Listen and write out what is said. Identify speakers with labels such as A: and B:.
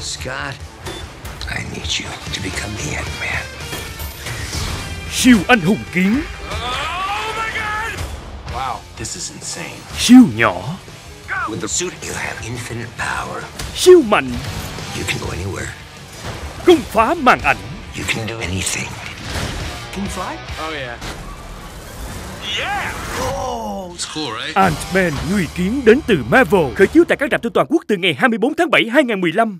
A: Scott, I need you to become the Ant-Man.
B: Siêu anh hùng kiến Oh my god!
A: Wow, this is insane.
B: Siêu nhỏ
A: With the suit, you have infinite power.
B: Siêu mạnh
A: You can go anywhere.
B: Công phá màn ảnh
A: You can do anything. Can you fly?
C: Oh yeah. yeah.
A: Oh, it's cool, right?
B: Ant-Man Người Kiến đến từ Marvel Khởi chiếu tại các rạp trên toàn quốc từ ngày 24 tháng 7 2015